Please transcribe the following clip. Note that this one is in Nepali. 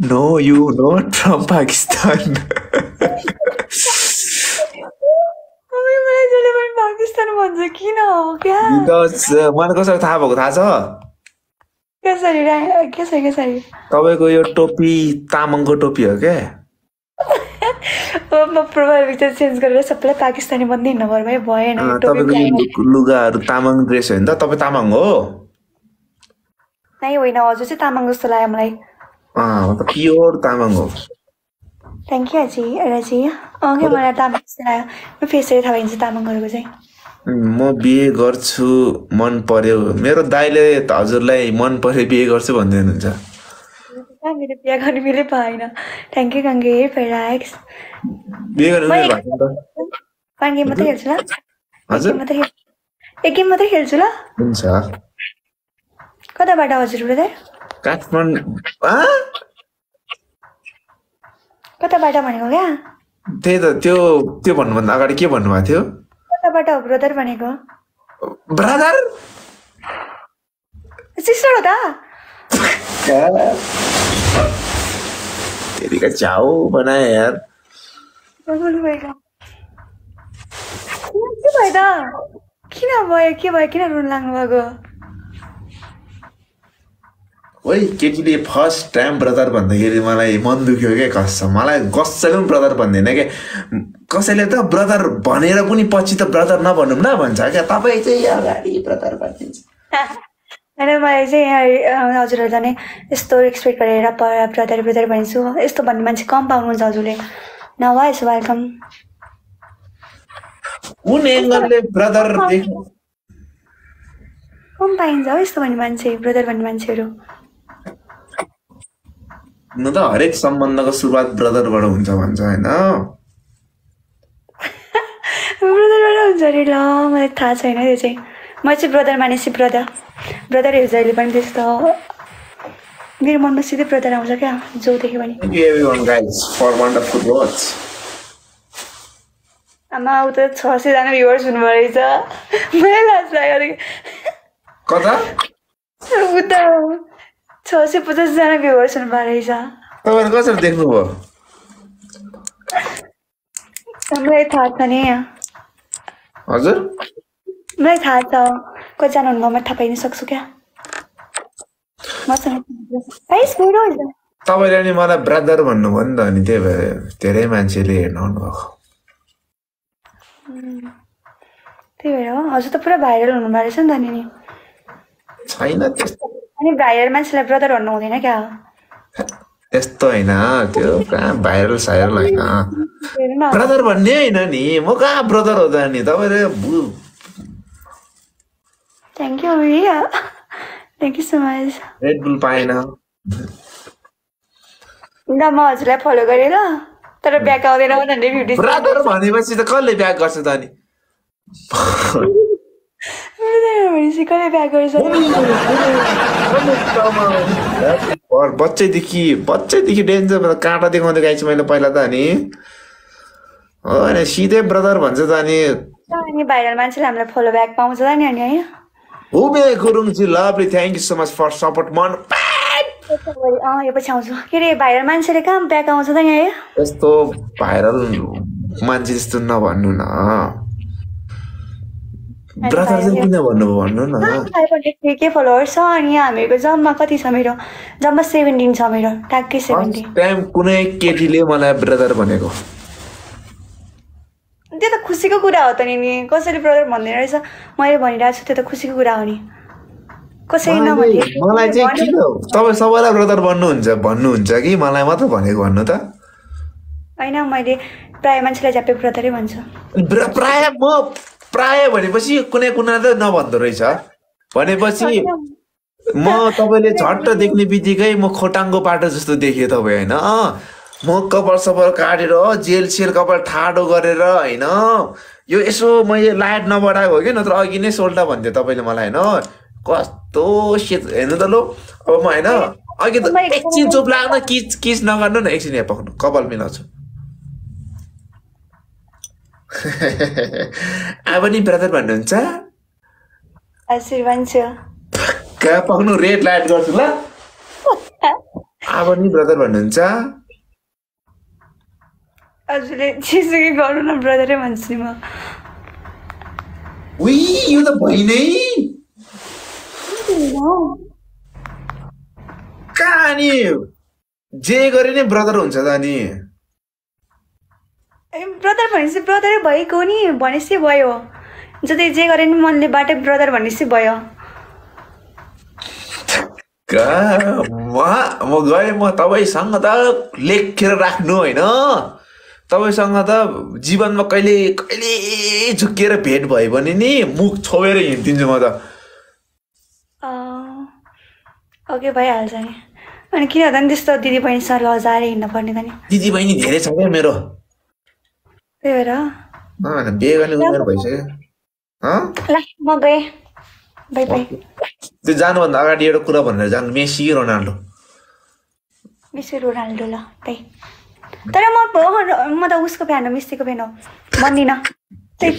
You know from Pakistan mummy मलाई जसले पनि पाकिस्तान भन्छ किन हो क्या मलाई कसरी थाहा भएको थाहा छ कसरी कसरी कसरी तपाईँको यो टोपी तामाङको टोपी हो क्या म प्रोफाइल पिक्चर चेन्ज गरेर सबैलाई पाकिस्तानी भन्दै हिँड्नु पर्यो भाइ भएन तपाईँको लुगाहरू तामाङ ड्रेस हो नि त तपाईँ तामाङ हो नै होइन हजुर चाहिँ तामाङ जस्तो लाग्यो मलाई त प्योर तामाङ हो थ्याङ्क यू अजी राजी अँ क्या मलाई तामाङ लाग्यो म फेसरी थाहा पाइन्छ तामाङहरूको चाहिँ म बिहे गर्छु मन पर्यो मेरो दाइले त हजुरलाई मन पर्यो बिहे गर्छु भन्दै हुनुहुन्छ मेरो बिहा गर्ने मिले पाएन थ्याङ्क यू कङ्गे फेराक्स बिहे गर्नु पाँच गेम मात्रै खेल्छु ल हजुर मात्रै एक गेम मात्रै खेल्छु ल हुन्छ कताबाट हजुर ब्रदर काठमाडौँ? कताबाट भनेको क्या? त्यही त त्यो त्यो भन्नुभन्दा अगाडि के भन्नुभएको थियो? कताबाट हो ब्रदर भनेको? ब्रदर? सिस्टर हो त। का चाउ बनाए यार। के भयो त किन भयो के भयो किन रुन लाग्नु भएको ओइ केटीले फर्स्ट टाइम ब्रदर भन्दाखेरि मलाई मन दुख्यो क्या कसम मलाई कसैले पनि ब्रदर भन्दैन क्या कसैले त ब्रदर भनेर पनि पछि त ब्रदर नभनौँ न भन्छ क्या? तपाईँ चाहिँ अगाडि ब्रदर भनिदिन्छ होइन मलाई चाहिँ हजुरहरू जाने यस्तो रेस्पेक्ट गरेर ब्रदर ब्रदर भनिन्छु। यस्तो भन्ने मान्छे कम पाउनुहुन्छ हजुरले। नभए यसो वेलकम कुन एङ्गलले ब्रदर कम पाइन्छ हो यस्तो भन्ने मान्छे ब्रदर भन्ने मान्छेहरू। हुन त हरेक सम्बन्धको सुरुवात ब्रदरबाट हुन्छ भन्छ होइन? ब्रदरबाट हुन्छ अरे ल मलाई थाहा छैन त्यो चाहिँ। म चाहिँ ब्रदर मानेपछि ब्रदर। ब्रदरहरू जहिले पनि त्यस्तो। मेरो मनमा सिधै ब्रदर आउँछ क्या जो देख्यो भने. आमा ऊ त छ सयजना भ्युवर्स हुनुभयो रहेछ। मलाई लाज लाग्यो कता? ऊ त छ सय पचासजना भ्युवर्स हुनुभयो रहेछ। तपाईँले कसरी देख्नुभयो? मलाई थाहा छ नि। हजुर? मलाई थाहा छ। कतिजना हुनुभयो म थाहा पाइन सक्छु क्या? मसँग तपाईँले अनि मलाई ब्रदर भन्नुभयो नि त अनि त्यही भएर धेरै मान्छेले हेर्नु आउनुभएको त्यही भएर हजुर त पुरा भाइरल हुनुभएको रहेछ नि त नि। छैन त्यस्तो। अनि भाइरल मान्छेलाई ब्रदर भन्नु हुँदैन क्या? त्यस्तो होइन त्यो कहाँ भाइरल साइरल होइन। ब्रदर भन्ने होइन नि म कहाँ ब्रदर हो त नि? तपाईँले बु- thank you Riya thank you so much red bull पाएन। ल म हजुरलाई फलो गरेँ ल। तर ब्याक आउँदैन ब्रदर भनेपछि त कसले ब्याक गर्छ त अनि? भनेपछि कसले ब्याक गर्छ बच्चैदेखि बच्चैदेखि डेन्जर काँटा देखाउँदै गएको छु मैले पहिला त अनि हो अनि सिधै ब्रदर भन्छ त अनि अनि भाइरल मान्छेले हामीलाई फलो ब्याक पाउँछ त नि अनि है हुबे गुरुङजी lovely thank you so much for support मन अँ यो पछि आउँछु के अरे भाइरल मान्छेले कहाँ ब्याक आउँछ त नि है यस्तो भाइरल मान्छे जस्तो नभन्नु न ब्रदर चाहिँ किन भन्नुभयो भन्नु न फाइभ हन्ड्रेड के फलोवर्स छ अनि हामीहरूको जम्मा कति छ मेरो? जम्मा सेभेन्टिन छ मेरो। ट्याक्कै सेभेन्टिन टाइम कुनै केटीले मलाई ब्रदर भनेको। त्यो त खुसीको कुरा हो त नि कसैले ब्रदर भन्दैन रहेछ। मैले भनिरहेको छु त्यो त खुसीको कुरा हो नि। कसैले मलाई नभने मलाई चाहिँ किन तपाईँ सबैलाई ब्रदर भन्नुहुन्छ भन्नुहुन्छ कि? मलाई मात्र भनेको भन्नु त। होइन मैले प्रायः मान्छेलाई झ्याप्पे ब्रदरै भन्छु। प्राय म प्राय भनेपछि कुनै कुना त नभन्दो रहेछ। भनेपछि म तपाईँले झट्ट देख्ने बित्तिकै म खोटाङको पाटो जस्तो देखेँ तपाईँ होइन? म कपाल सपाल काटेर जेल सेल कपाल ठाडो गरेर होइन? यो यसो मैले लाइट नबढाएको हो कि नत्र अघि नै सोल्टा भन्थ्यो तपाईँले मलाई होइन? कस्तो सेत हेर्नु त लो। अब म होइन? अघि त एकछिन चुप लाग्न किच किच नगर्नु न एकछिन यहाँ पक्नु। कपाल मिलाउँछु। अब नि ब्रदर भन्नुहुन्छ? हजुर भन्छु कहाँ पक्नु रेड लाइट गर्छु ल। अब नि ब्रदर भन्नुहुन्छ? हजुरले जेसुकै गर्नु न ब्रदरै भन्छु नि म। उइ यो त भइनै कहाँ अनि? जे गरे नि ब्रदर हुन्छ त अनि। ए ब्रदर भनेपछि ब्रदरै भएको नि भनेपछि भयो। जति जे गरे नि मनले बाटे ब्रदर भनेपछि भयो। म गएँ म तपाईँसँग त लेखेर राख्नु होइन। तपाईँसँग त जीवनमा कहिले कहिले झुक्किएर भेट भयो भने नि मुख छोपेर हिँडिदिन्छु म त। ओके भइहाल्छ नि। अनि किन त नि त्यस्तो दिदी बहिनीसँग लजाएर हिँड्नु पर्ने त नि? दिदी बहिनी धेरै छ क्या मेरो। त्यही भएर अँ, बिहे गर्ने उमेर भइसक्यो अँ? ल म गएँ बाई बाई त्यो जानुभन्दा अगाडि एउटा कुरा भनेर जानु मेसी रोनाल्डो मिस रोनाल्डो ल त्यही तर म म त उसको फ्यान हो मिस्सीको फ्यान हो भन्दिनँ त्यही